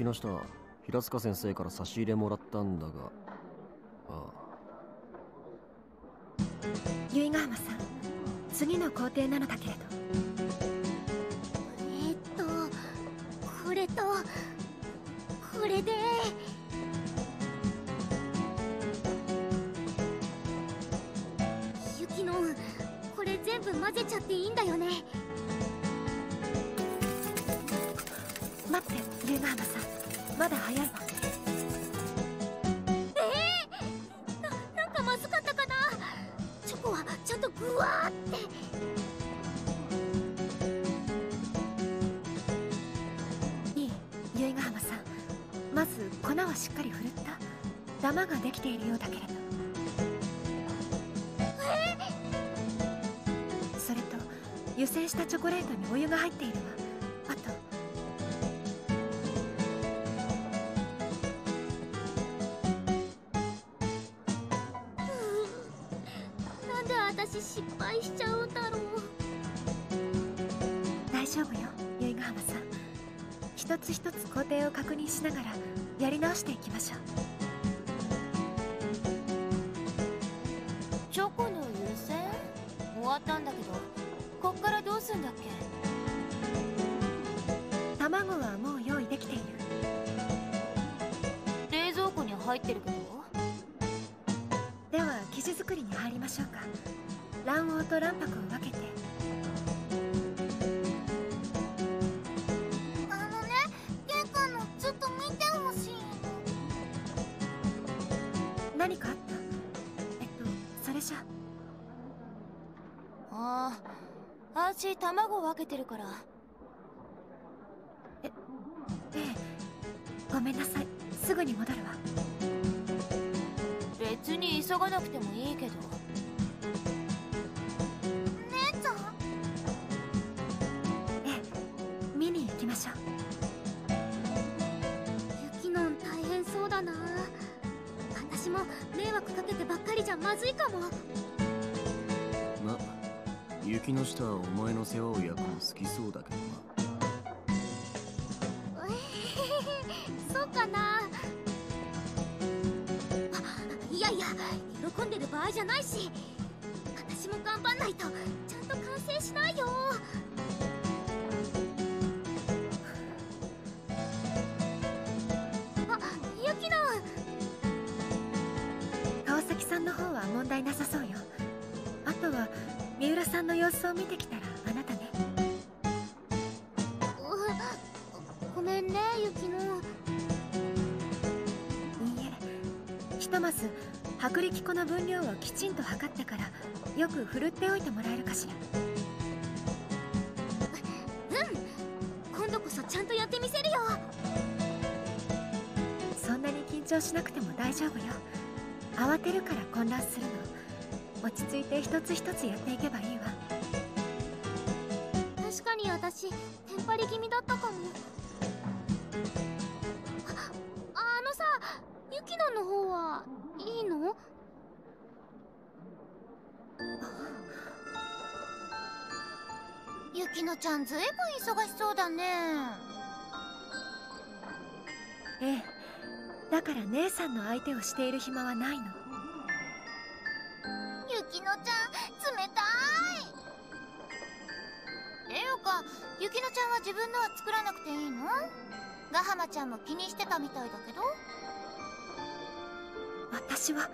雪の下平塚先生から差し入れもらったんだが。ああ。由比ヶ浜さん次の工程なのだけれど。えっとこれとこれで。雪のこれ全部混ぜちゃっていいんだよね待って由比ヶ浜さん。まだ早いわ。ななんかまずかったかな？チョコはちゃんとグワーって。いい由比ヶ浜さん。まず粉はしっかり振るった。ダマができているようだけれど。それと湯煎したチョコレートにお湯が入っているわを確認しながらやり直していきましょう。チョコの湯煎？終わったんだけどこっからどうすんだっけ？卵はもう用意できている。冷蔵庫に入ってるけど？では生地作りに入りましょうか。卵黄と卵白を分け私卵分けてるから。ええごめんなさい。すぐに戻るわ。別に急がなくてもいいけど。姉ちゃん？ええ見に行きましょう。雪のん大変そうだな。私も迷惑かけてばっかりじゃまずいかも。ま雪の下はお前の世話を焼くの好きそうだけどな。そうかな。あいやいや喜んでる場合じゃないし私も頑張んないとちゃんと完成しないよ。さんの様子を見てきたらあなたね。うごめんねゆきの。いいえひとまず薄力粉の分量をきちんと測ってからよく振るっておいてもらえるかしら。うん今度こそちゃんとやってみせるよ。そんなに緊張しなくても大丈夫よ。慌てるから混乱するの。落ち着いて一つ一つやっていけばいいわ私テンパり気味だったかも。ああのさゆきのんの方はいいの？ゆきのちゃんずいぶん忙しそうだね。ええだから姉さんの相手をしている暇はないの。ゆきのちゃん冷たいていうか。ゆきのちゃんは自分のは作らなくていいの？ガハマちゃんも気にしてたみたいだけど。私は。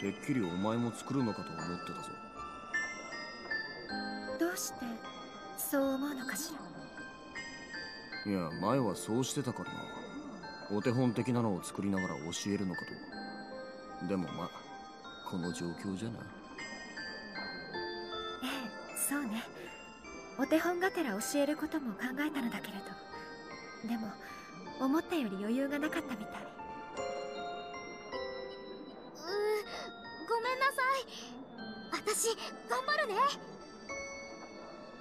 てっきりお前も作るのかと思ってたぞ。どうしてそう思うのかしら？いや前はそうしてたからなお手本的なのを作りながら教えるのかと。でもまあこの状況じゃな。ええそうね。お手本がてら教えることも考えたのだけれど。でも思ったより余裕がなかったみたい。うーごめんなさい。私頑張るね。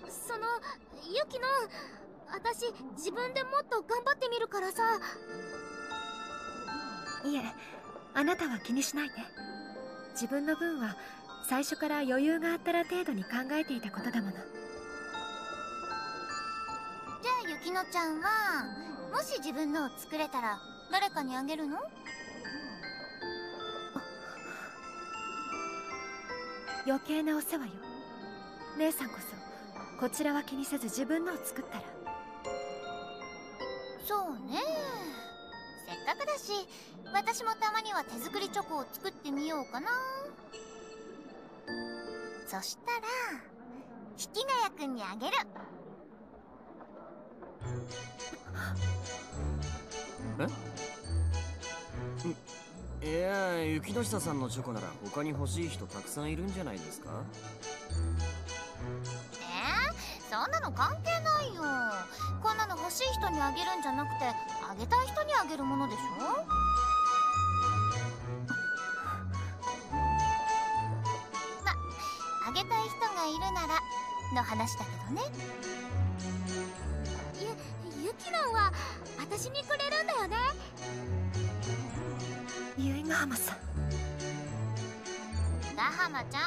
そのゆきの私自分でもっと頑張ってみるからさいえあなたは気にしないで。自分の分は最初から余裕があったら程度に考えていたことだもの。じゃあゆきのちゃんはもし自分のを作れたら誰かにあげるの？余計なお世話よ。姉さんこそこちらは気にせず自分のを作ったら。そうねかくだし私もたまには手作りチョコを作ってみようかな。そしたら引きがやくんにあげる。いや雪の下さんのチョコなら他に欲しい人たくさんいるんじゃないですか？えー、そんなの関係ないよ欲しい人にあげるんじゃなくてあげたい人にあげるものでしょ？まあげたい人がいるならの話だけどね。ゆゆきのんは私にくれるんだよね。由比ヶ浜さん。ガハマちゃ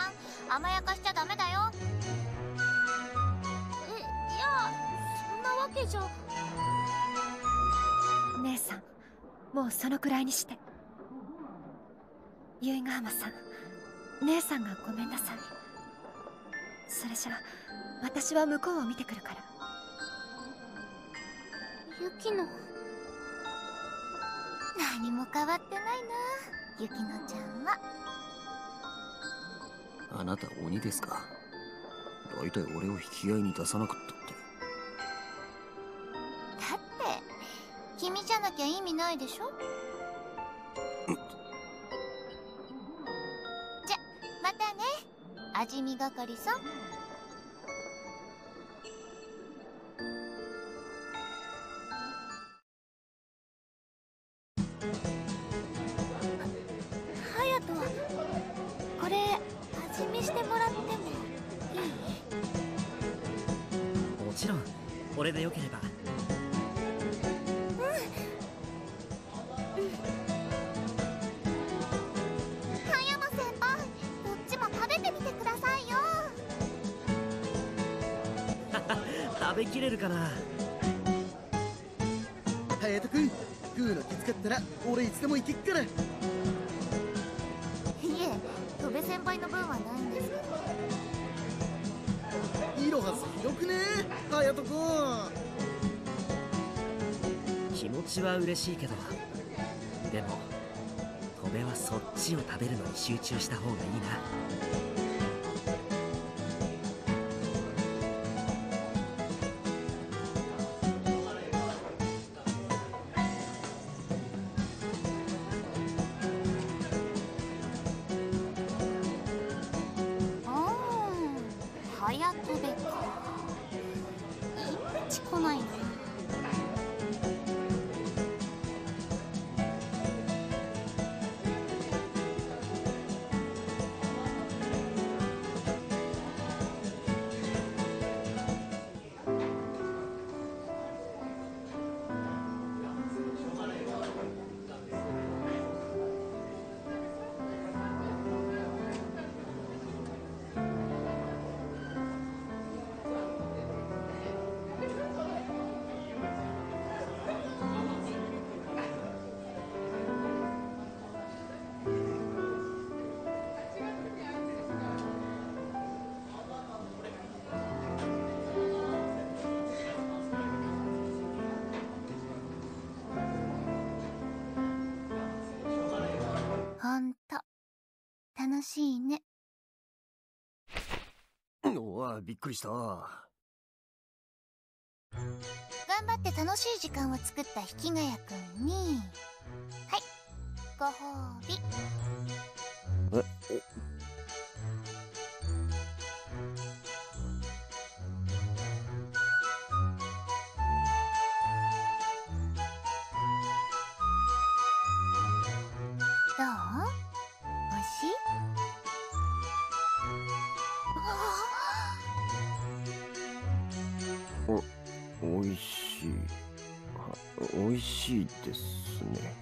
ん甘やかしちゃダメだよ。えいやそんなわけじゃ姉さんもうそのくらいにして。由比ヶ浜さん姉さんがごめんなさい。それじゃ私は向こうを見てくるから。ゆきの。何も変わってないな。ゆきのちゃんは。あなた鬼ですか？大体俺を引き合いに出さなかったってきゃ意味ないでしょ？じゃまたね。味見係さんこれでよければ。食べきれるかな？隼人君食うのきつかったら俺いつでも行けっから。いえ戸部先輩の分はないんですけど。イロハスひどくね？隼人君気持ちは嬉しいけどでも戸部はそっちを食べるのに集中した方がいいな早戸部か。いまい？ち来ないなびっくりした。頑張って楽しい時間を作った引きがやくんにはいご褒美。えどう？おいしい？美味しい。美味しいですね。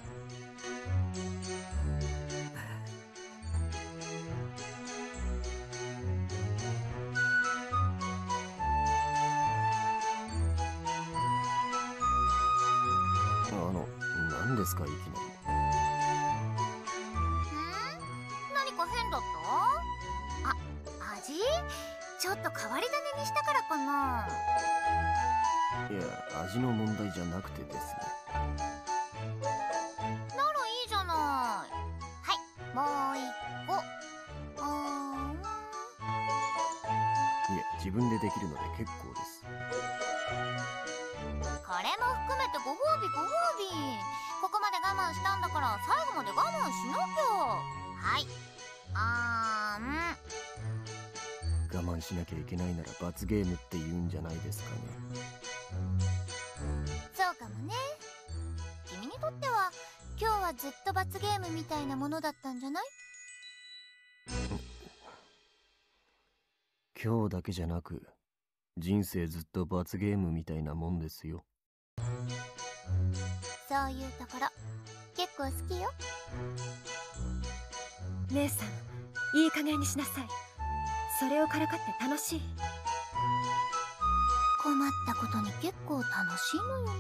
あの何ですかいきなり。変だった？あ味？ちょっと変わり種にしたからかな。いや味の問題じゃなくてですね。ならいいじゃない。はいもう一個。うー。んいえ自分でできるので結構です。これも含めてご褒美ご褒美。ここまで我慢したんだから最後まで我慢しなきゃ。はい。あーん。我慢しなきゃいけないなら罰ゲームって言うんじゃないですかねはずっと罰ゲームみたいなものだったんじゃない？今日だけじゃなく人生ずっと罰ゲームみたいなもんですよ。そういうところ。結構好きよ。姉さんいい加減にしなさい。それをからかって楽しい。困ったことに結構楽しいのよね